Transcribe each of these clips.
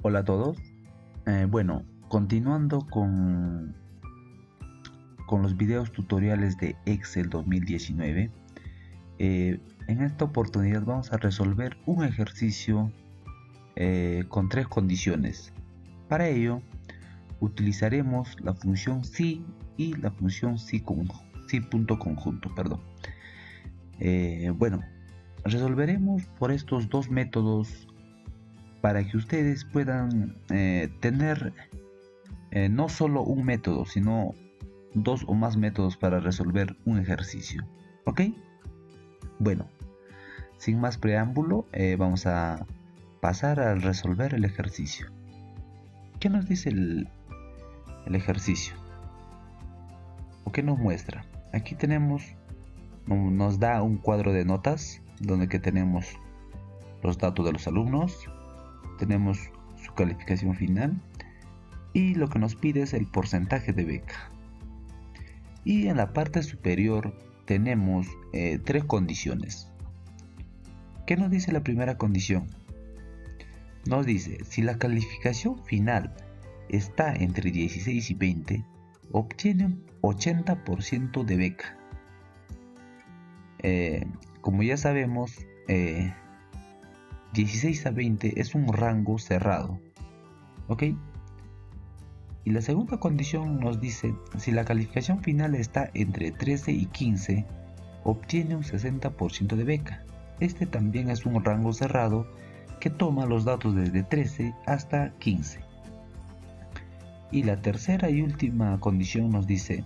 Hola a todos. Eh, bueno, continuando con, con los videos tutoriales de Excel 2019, eh, en esta oportunidad vamos a resolver un ejercicio eh, con tres condiciones. Para ello, utilizaremos la función si y la función si, punto conjunto. Perdón. bueno, resolveremos por estos dos métodos para que ustedes puedan eh, tener eh, no solo un método, sino dos o más métodos para resolver un ejercicio. ¿Ok? Bueno, sin más preámbulo, eh, vamos a pasar a resolver el ejercicio. ¿Qué nos dice el, el ejercicio? ¿O qué nos muestra? Aquí tenemos, nos da un cuadro de notas donde que tenemos los datos de los alumnos, tenemos su calificación final y lo que nos pide es el porcentaje de beca. Y en la parte superior tenemos eh, tres condiciones. ¿Qué nos dice la primera condición? Nos dice, si la calificación final está entre 16 y 20, obtiene un 80% de beca. Eh, como ya sabemos, eh, 16 a 20 es un rango cerrado. ¿Ok? Y la segunda condición nos dice, si la calificación final está entre 13 y 15, obtiene un 60% de beca. Este también es un rango cerrado que toma los datos desde 13 hasta 15. Y la tercera y última condición nos dice,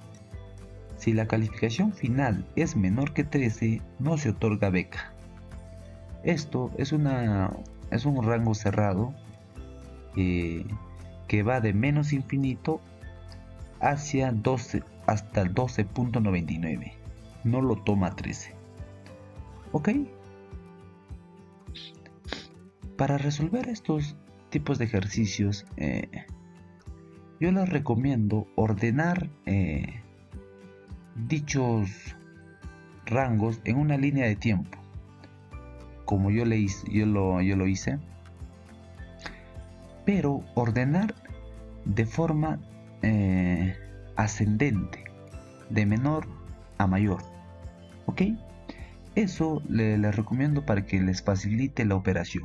si la calificación final es menor que 13, no se otorga beca. Esto es, una, es un rango cerrado eh, que va de menos infinito hacia 12 hasta el 12.99. No lo toma 13. ¿Ok? Para resolver estos tipos de ejercicios, eh, yo les recomiendo ordenar eh, dichos rangos en una línea de tiempo como yo, le yo, lo, yo lo hice, pero ordenar de forma eh, ascendente, de menor a mayor. ¿Ok? Eso les le recomiendo para que les facilite la operación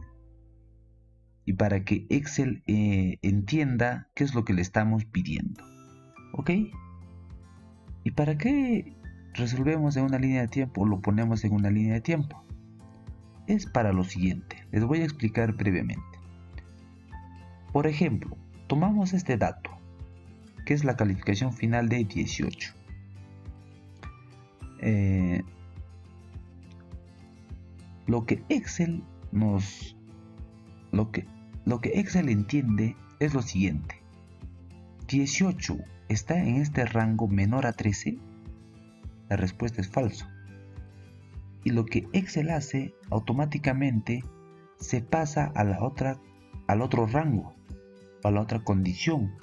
y para que Excel eh, entienda qué es lo que le estamos pidiendo. ¿Ok? ¿Y para qué resolvemos en una línea de tiempo lo ponemos en una línea de tiempo? Es para lo siguiente. Les voy a explicar brevemente. Por ejemplo, tomamos este dato, que es la calificación final de 18. Eh, lo que Excel nos lo que, lo que Excel entiende es lo siguiente 18 está en este rango menor a 13 la respuesta es falso y lo que Excel hace automáticamente se pasa a la otra, al otro rango, a la otra condición,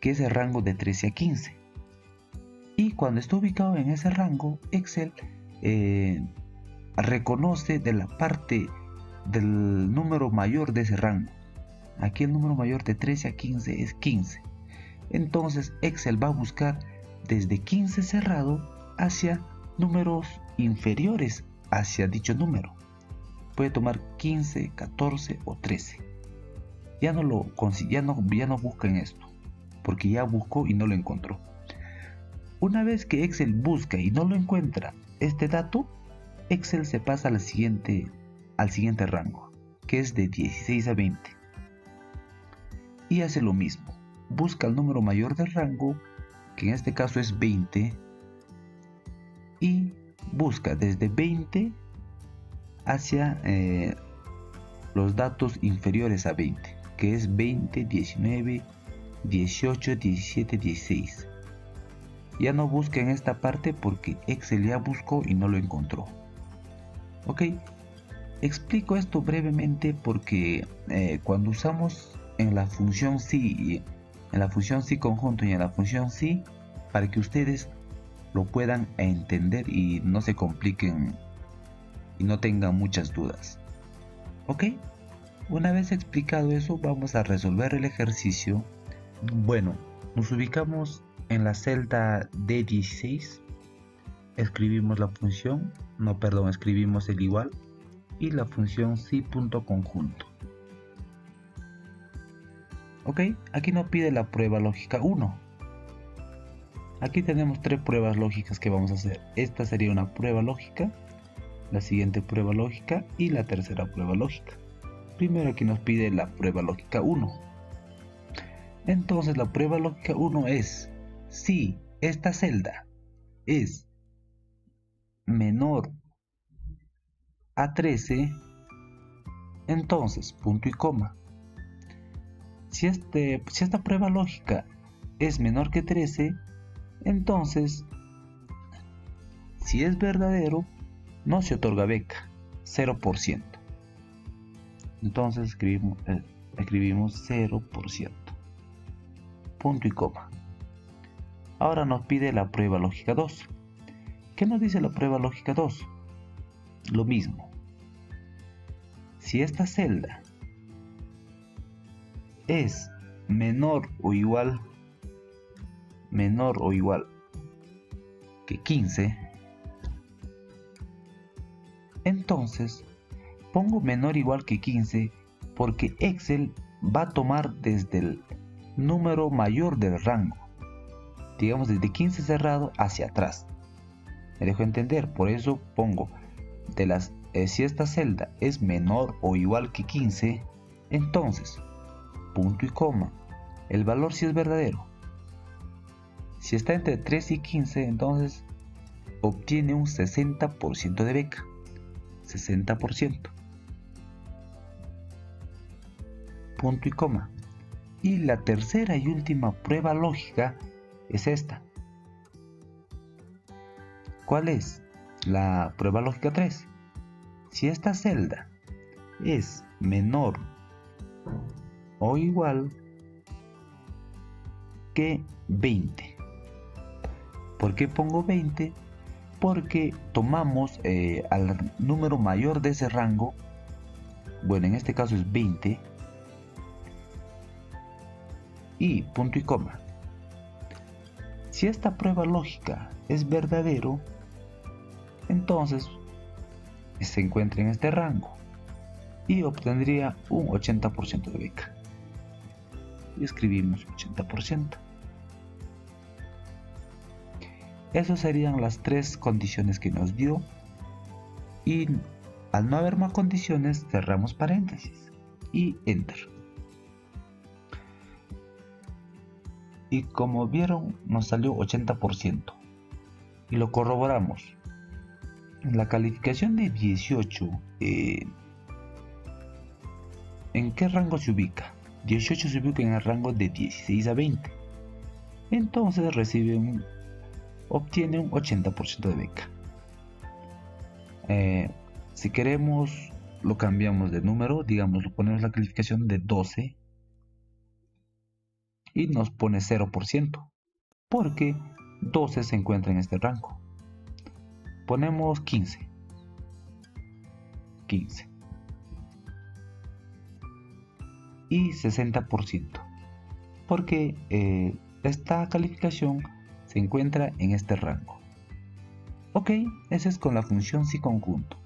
que es el rango de 13 a 15. Y cuando está ubicado en ese rango, Excel eh, reconoce de la parte del número mayor de ese rango. Aquí el número mayor de 13 a 15 es 15. Entonces Excel va a buscar desde 15 cerrado hacia números inferiores hacia dicho número. Puede tomar 15, 14 o 13. Ya no lo ya no, ya no busca en esto, porque ya buscó y no lo encontró. Una vez que Excel busca y no lo encuentra este dato, Excel se pasa al siguiente, al siguiente rango, que es de 16 a 20. Y hace lo mismo, busca el número mayor del rango, que en este caso es 20, y busca desde 20 hacia eh, los datos inferiores a 20, que es 20, 19, 18, 17, 16. Ya no busca en esta parte porque Excel ya buscó y no lo encontró. Ok, explico esto brevemente porque eh, cuando usamos en la función si, en la función si conjunto y en la función si, para que ustedes lo puedan entender y no se compliquen y no tengan muchas dudas. ¿Ok? Una vez explicado eso, vamos a resolver el ejercicio. Bueno, nos ubicamos en la celda D16. Escribimos la función, no perdón, escribimos el igual y la función conjunto. Ok, aquí nos pide la prueba lógica 1. Aquí tenemos tres pruebas lógicas que vamos a hacer. Esta sería una prueba lógica, la siguiente prueba lógica y la tercera prueba lógica. Primero aquí nos pide la prueba lógica 1. Entonces la prueba lógica 1 es si esta celda es menor a 13, entonces punto y coma. Si, este, si esta prueba lógica es menor que 13, entonces, si es verdadero, no se otorga beca, 0%. Entonces escribimos, eh, escribimos 0%. Punto y coma. Ahora nos pide la prueba lógica 2. ¿Qué nos dice la prueba lógica 2? Lo mismo. Si esta celda es menor o igual menor o igual que 15 entonces pongo menor o igual que 15 porque Excel va a tomar desde el número mayor del rango digamos desde 15 cerrado hacia atrás me dejo entender por eso pongo de las eh, si esta celda es menor o igual que 15 entonces punto y coma, el valor si es verdadero. Si está entre 3 y 15, entonces obtiene un 60% de beca. 60%. Punto y coma. Y la tercera y última prueba lógica es esta. ¿Cuál es? La prueba lógica 3. Si esta celda es menor o igual que 20. ¿Por qué pongo 20? Porque tomamos eh, al número mayor de ese rango, bueno, en este caso es 20, y punto y coma. Si esta prueba lógica es verdadero, entonces se encuentra en este rango y obtendría un 80% de beca y escribimos 80%. Esas serían las tres condiciones que nos dio y al no haber más condiciones cerramos paréntesis y enter. Y como vieron nos salió 80% y lo corroboramos. La calificación de 18, eh, ¿en qué rango se ubica? 18 se ubica en el rango de 16 a 20. Entonces recibe un, obtiene un 80% de beca. Eh, si queremos lo cambiamos de número, digamos, lo ponemos la calificación de 12 y nos pone 0%, porque 12 se encuentra en este rango. Ponemos 15. 15. y 60%, porque eh, esta calificación se encuentra en este rango. Ok, ese es con la función si conjunto.